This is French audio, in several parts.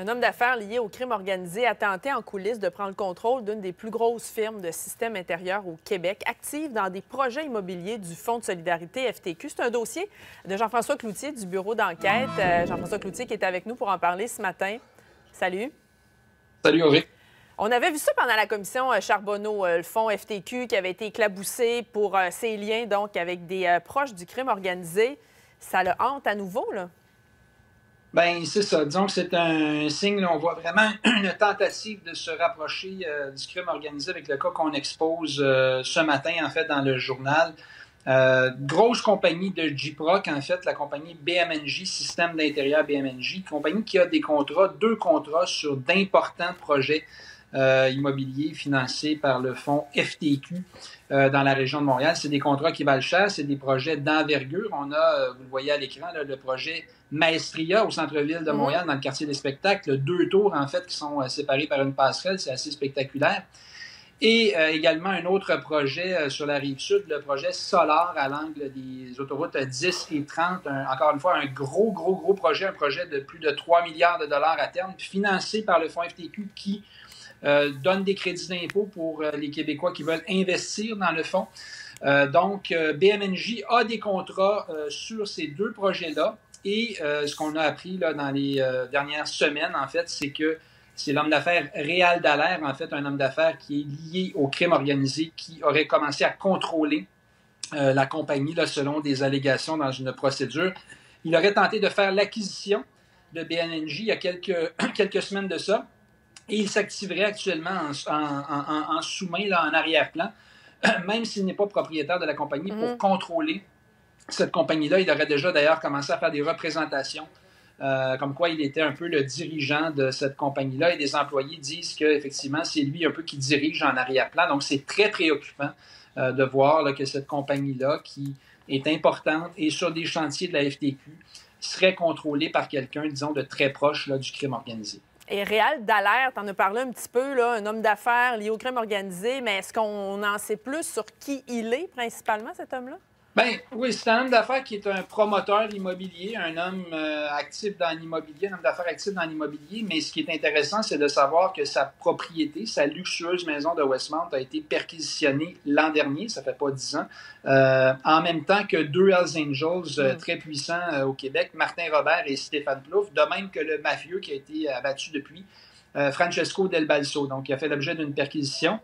Un homme d'affaires lié au crime organisé a tenté en coulisses de prendre le contrôle d'une des plus grosses firmes de système intérieur au Québec, active dans des projets immobiliers du Fonds de solidarité FTQ. C'est un dossier de Jean-François Cloutier du bureau d'enquête. Euh, Jean-François Cloutier qui est avec nous pour en parler ce matin. Salut. Salut, Auré. On avait vu ça pendant la commission euh, Charbonneau, euh, le fonds FTQ qui avait été éclaboussé pour ses liens donc avec des proches du crime organisé. Ça le hante à nouveau, là? Ben c'est ça. Disons que c'est un signe. on voit vraiment une tentative de se rapprocher euh, du crime organisé avec le cas qu'on expose euh, ce matin, en fait, dans le journal. Euh, grosse compagnie de JPROC, en fait, la compagnie BMNJ, Système d'intérieur BMNJ, compagnie qui a des contrats, deux contrats sur d'importants projets immobiliers financés par le fonds FTQ dans la région de Montréal. C'est des contrats qui valent cher, c'est des projets d'envergure. On a, vous le voyez à l'écran, le projet Maestria au centre-ville de mhm. Montréal, dans le quartier des spectacles. Deux tours, en fait, qui sont euh, séparés par une passerelle. C'est assez spectaculaire. Et euh, également un autre projet euh, sur la rive sud, le projet Solar à l'angle des autoroutes 10 et 30. encore une fois, un gros, gros, gros projet, un projet de plus de 3 milliards de dollars à terme, financé par le fonds FTQ qui donne des crédits d'impôt pour les Québécois qui veulent investir dans le fonds. donc, BMNJ a des contrats sur ces deux projets-là. Et euh, ce qu'on a appris là, dans les euh, dernières semaines, en fait, c'est que c'est l'homme d'affaires Réal Dallaire, en fait, un homme d'affaires qui est lié au crime organisé, qui aurait commencé à contrôler euh, la compagnie selon des allégations dans une procédure. Il aurait tenté de faire l'acquisition de BNNJ il y a quelques, quelques semaines de ça. Et il s'activerait actuellement en, en, en, sous-main, en arrière-plan, même s'il n'est pas propriétaire de la compagnie, pour mm-hmm. contrôler cette compagnie-là. Il aurait déjà d'ailleurs commencé à faire des représentations, euh, comme quoi il était un peu le dirigeant de cette compagnie-là. Et des employés disent qu'effectivement, c'est lui un peu qui dirige en arrière-plan. Donc, c'est très préoccupant euh, de voir que cette compagnie-là, qui est importante et sur des chantiers de la FTQ, serait contrôlée par quelqu'un, disons, de très proche là, du crime organisé. Et Réal Dallaire, tu en as parlé un petit peu, là, un homme d'affaires lié au crime organisé, mais est-ce qu'on en sait plus sur qui il est principalement, cet homme-là? Ben oui, c'est un homme d'affaires qui est un promoteur immobilier, un homme euh, actif dans l'immobilier, un homme d'affaires actif dans l'immobilier. Mais ce qui est intéressant, c'est de savoir que sa propriété, sa luxueuse maison de Westmount, a été perquisitionnée l'an dernier, ça fait pas dix ans, euh, en même temps que deux Hells Angels euh, mm. très puissants au Québec, Martin Robert et Stéphane Plouffe, de même que le mafieux qui a été abattu depuis, Francesco Del Balso. Donc, il a fait l'objet d'une perquisition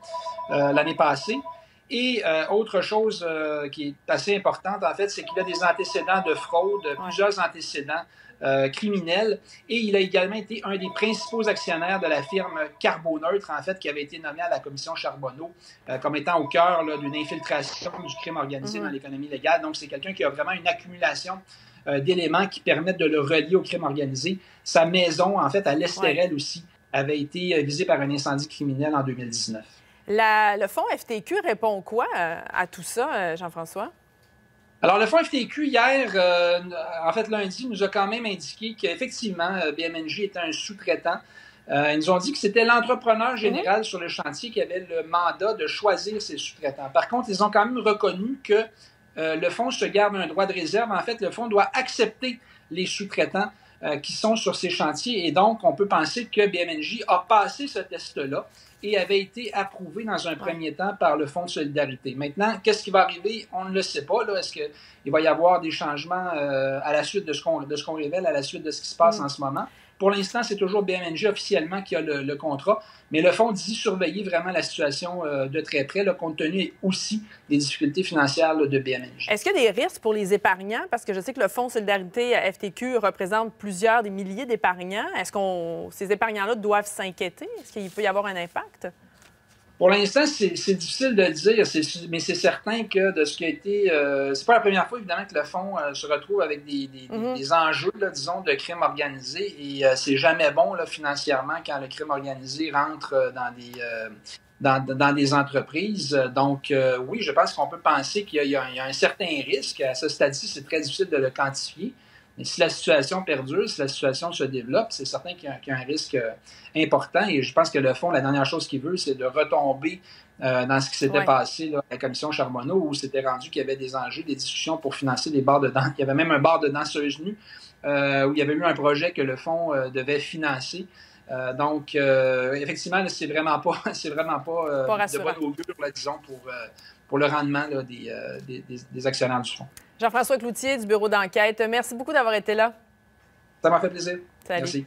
l'année passée. Et euh, autre chose euh, qui est assez importante, en fait, c'est qu'il a des antécédents de fraude, plusieurs antécédents euh, criminels. Et il a également été un des principaux actionnaires de la firme Carboneutre, en fait, qui avait été nommé à la commission Charbonneau comme étant au cœur d'une infiltration du crime organisé dans mhm. l'économie légale. Donc, c'est quelqu'un qui a vraiment une accumulation d'éléments qui permettent de le relier au crime organisé. Sa maison, en fait, à l'Estérel aussi, avait été visée par un incendie criminel en 2019 le fonds FTQ répond quoi euh, à, tout ça, euh, Jean-François? Alors, le fonds FTQ, hier, euh, en fait, lundi, nous a quand même indiqué qu'effectivement, BMNJ était un sous-traitant. ils nous ont dit que c'était l'entrepreneur mhm. général sur le chantier qui avait le mandat de choisir ses sous-traitants. Par contre, ils ont quand même reconnu que le fonds se garde un droit de réserve. En fait, le fonds doit accepter les sous-traitants qui sont sur ces chantiers. Et donc, on peut penser que BMNJ a passé ce test-là et avait été approuvé dans un premier temps par le Fonds de solidarité. Maintenant, qu'est-ce qui va arriver? On ne le sait pas. Est-ce qu'il va y avoir des changements euh, à la suite de ce qu'on révèle, à la suite de ce qui se passe mm. en ce moment? Pour l'instant, c'est toujours BMNG officiellement qui a le, contrat, mais le fonds dit surveiller vraiment la situation euh, de très près, compte tenu aussi des difficultés financières de BMNG. Est-ce qu'il y a des risques pour les épargnants? Parce que je sais que le Fonds Solidarité FTQ représente plusieurs des milliers d'épargnants. Est-ce que ces épargnants-là doivent s'inquiéter? Est-ce qu'il peut y avoir un impact? Pour l'instant, c'est difficile de le dire, mais c'est certain que de ce qui a été. Euh, c'est pas la première fois, évidemment, que le fonds euh, se retrouve avec des, mm-hmm. enjeux, disons, de crime organisé. Et euh, c'est jamais bon, là, financièrement, quand le crime organisé rentre dans des. Dans, des entreprises. Donc, oui, je pense qu'on peut penser qu'il y, a un certain risque. À ce stade-ci, c'est très difficile de le quantifier. Mais si la situation perdure, si la situation se développe, c'est certain qu'il y, a un risque euh, important. Et je pense que le fond, la dernière chose qu'il veut, c'est de retomber euh, dans ce qui s'était passé à la commission Charbonneau, où c'était rendu qu'il y avait des enjeux, des discussions pour financer des barres de danse. Il y avait même un bar de danseuse nue où il y avait eu un projet que le fonds devait financer. donc, effectivement, c'est vraiment pas, c'est vraiment pas, de bonne augure, disons, pour, pour le rendement des, des, des, actionnaires du fonds. Jean-François Cloutier du bureau d'enquête, merci beaucoup d'avoir été là. Ça m'a fait plaisir. Salut. Merci.